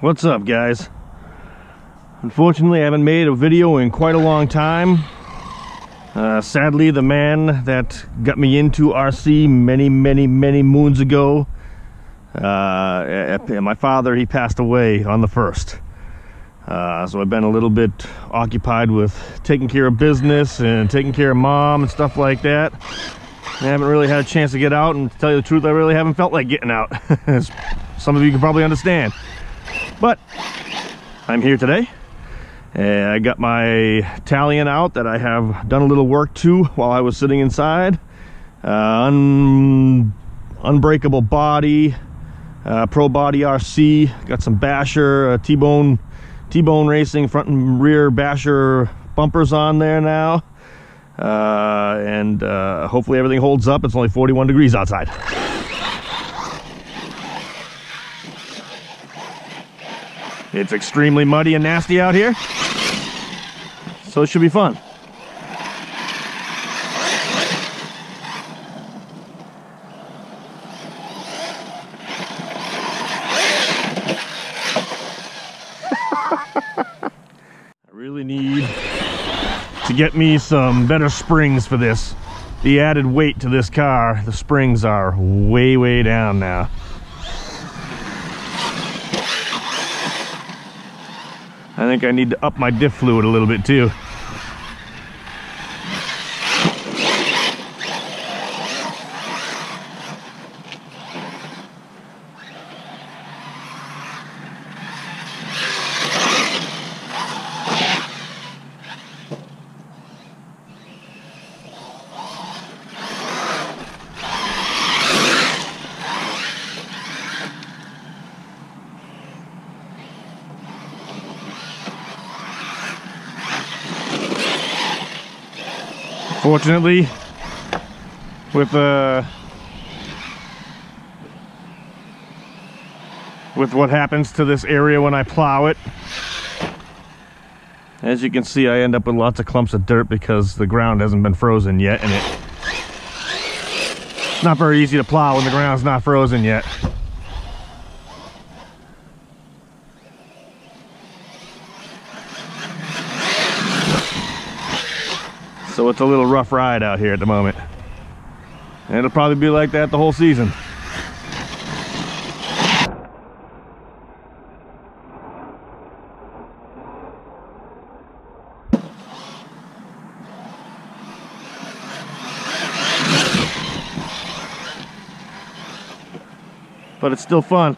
What's up guys? Unfortunately I haven't made a video in quite a long time. Uh, sadly the man that got me into RC many many many moons ago uh, my father he passed away on the first. Uh, so I've been a little bit occupied with taking care of business and taking care of mom and stuff like that. I haven't really had a chance to get out and to tell you the truth I really haven't felt like getting out. As some of you can probably understand. But I'm here today. Uh, I got my Talion out that I have done a little work to while I was sitting inside. Uh, un unbreakable body, uh, Pro Body RC, got some Basher, uh, T-Bone T-Bone Racing front and rear Basher bumpers on there now. Uh, and uh, hopefully everything holds up. It's only 41 degrees outside. It's extremely muddy and nasty out here. So it should be fun. I really need to get me some better springs for this. The added weight to this car, the springs are way, way down now. I think I need to up my diff fluid a little bit too. Fortunately, with uh, with what happens to this area when I plow it, as you can see, I end up with lots of clumps of dirt because the ground hasn't been frozen yet, and it's not very easy to plow when the ground's not frozen yet. It's a little rough ride out here at the moment. And it'll probably be like that the whole season. But it's still fun.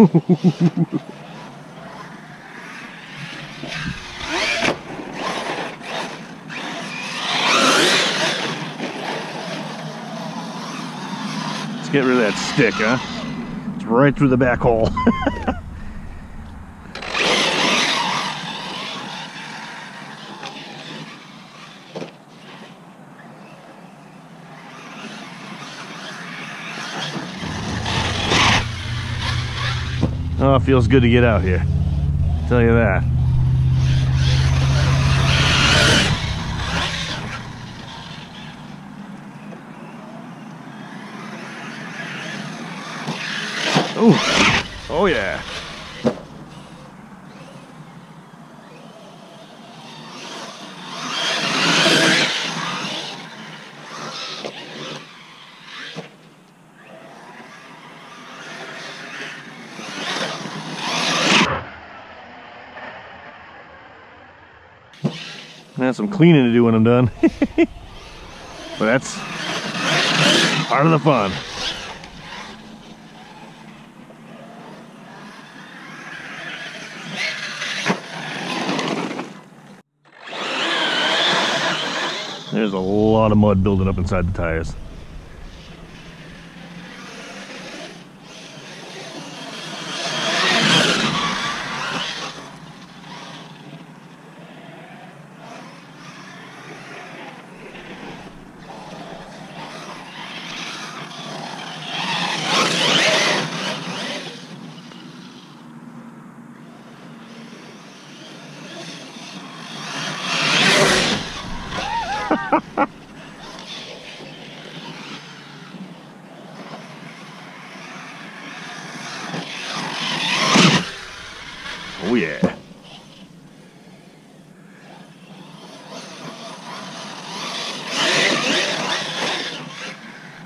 Let's get rid of that stick, huh? It's right through the back hole. Oh, it feels good to get out here. I'll tell you that. Oh, oh yeah. I have some cleaning to do when I'm done. but that's part of the fun. There's a lot of mud building up inside the tires.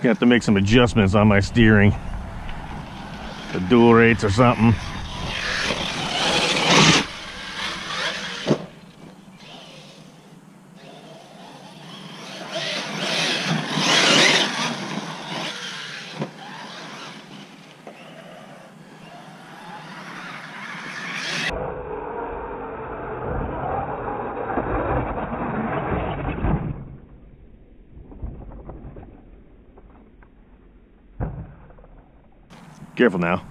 Got to make some adjustments on my steering. The dual rates or something. Careful now.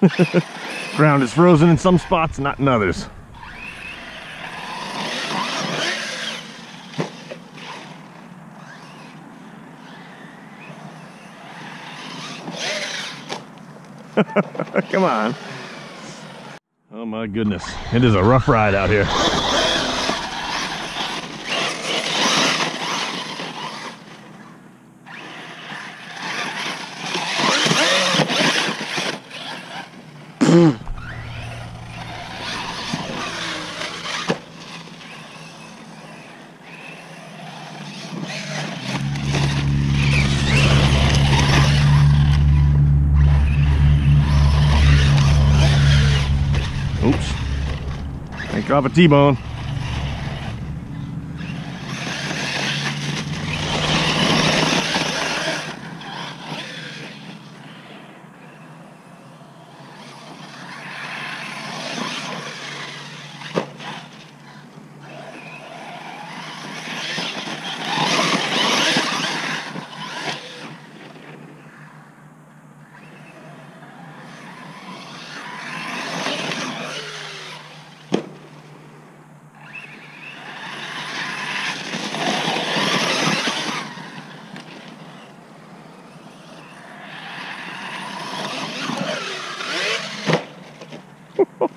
Ground is frozen in some spots, not in others. Come on. Oh my goodness. It is a rough ride out here. Oops. drop a T-bone.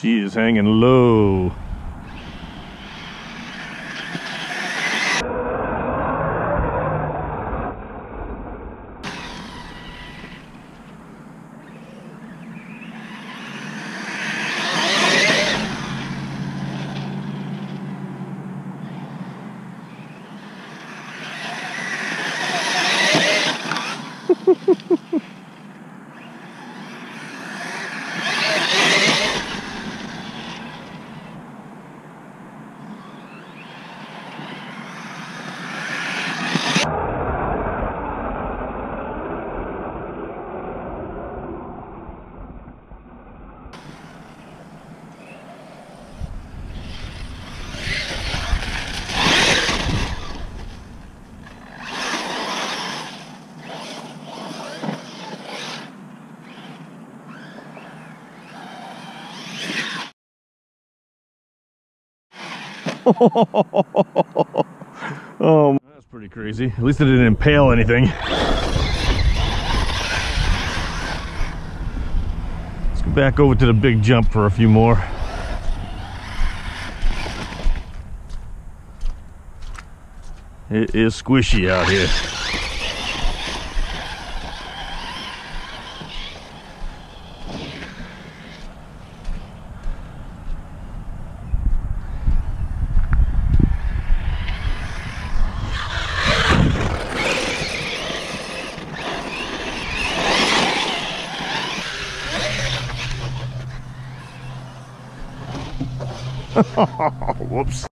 She is hanging low. oh, that's pretty crazy. At least it didn't impale anything. Let's go back over to the big jump for a few more. It is squishy out here. Whoops.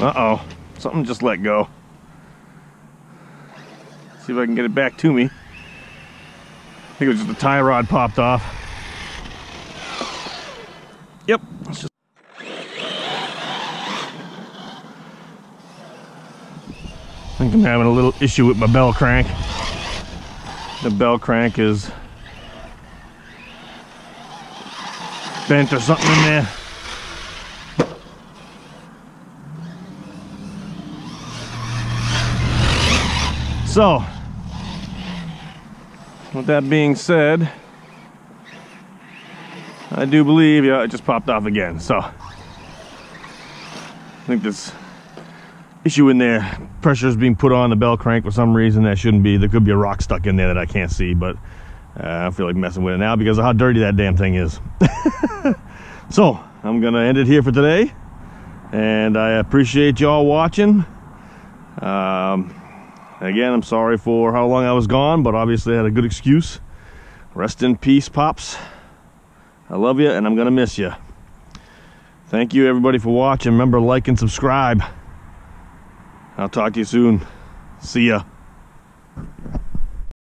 Uh-oh. Something just let go. See if I can get it back to me. I think it was just the tie rod popped off. Yep. It's just I think I'm having a little issue with my bell crank. The bell crank is bent or something in there. So, with that being said, I do believe, yeah, it just popped off again. So, I think this issue in there, pressure is being put on the bell crank for some reason that shouldn't be. There could be a rock stuck in there that I can't see, but uh, I feel like messing with it now because of how dirty that damn thing is. so, I'm gonna end it here for today. And I appreciate y'all watching. Um, Again, I'm sorry for how long I was gone, but obviously I had a good excuse. Rest in peace, Pops. I love you, and I'm going to miss you. Thank you, everybody, for watching. Remember, like and subscribe. I'll talk to you soon. See ya.